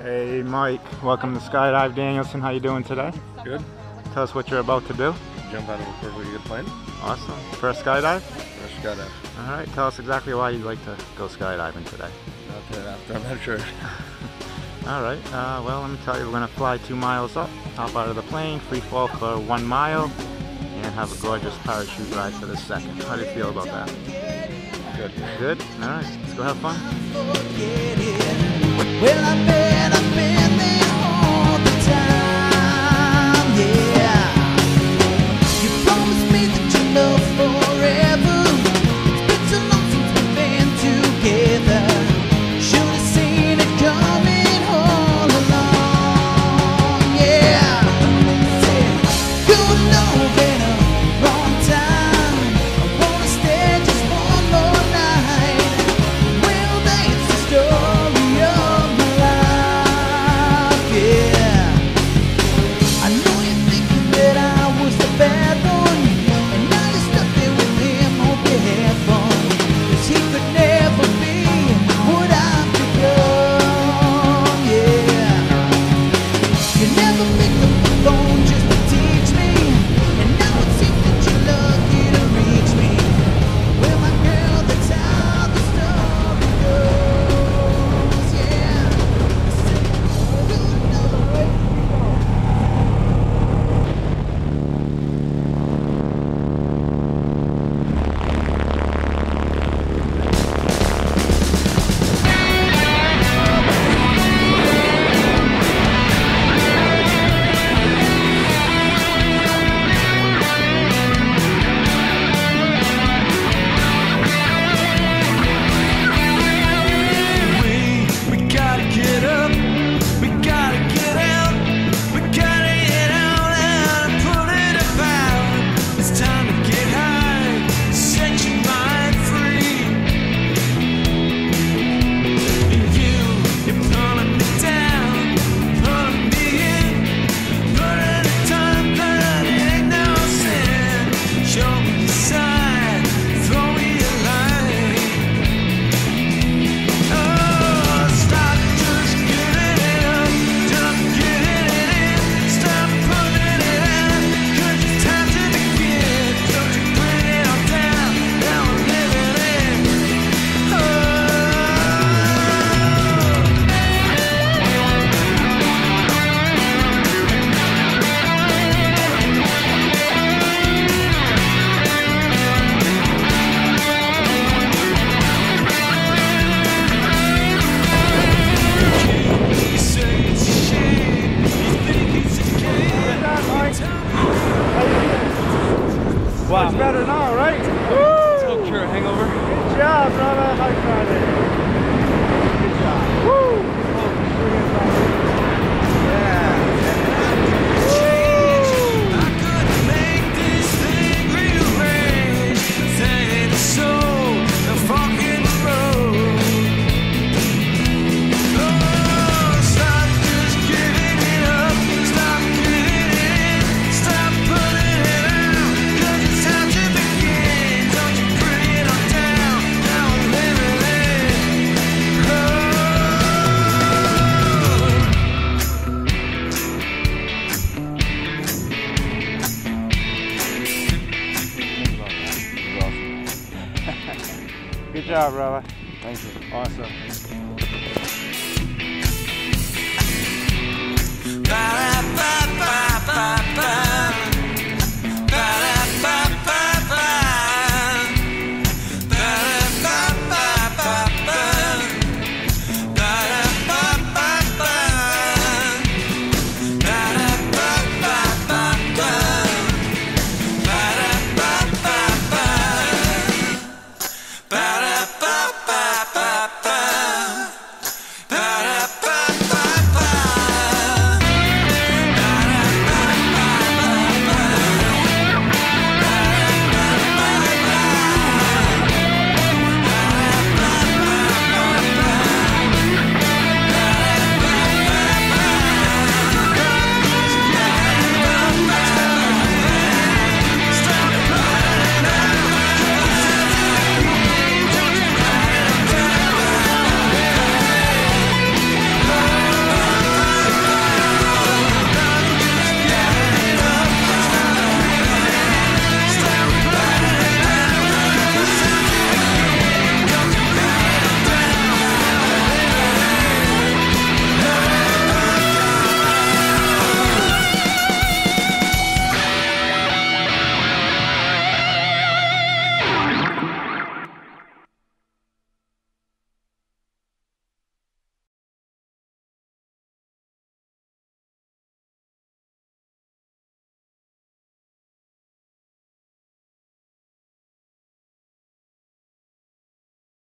Hey Mike, welcome to Skydive Danielson. How you doing today? Good. Tell us what you're about to do. Jump out of a perfectly good plane. Awesome. First skydive? First skydive. All right, tell us exactly why you'd like to go skydiving today. Not after, I'm not sure. All right, uh, well, let me tell you, we're gonna fly two miles up, hop out of the plane, free fall for one mile, and have a gorgeous parachute ride for the second. How do you feel about that? Good. Good? All right, let's go have fun been there. Good job, brother. Thank you. Awesome.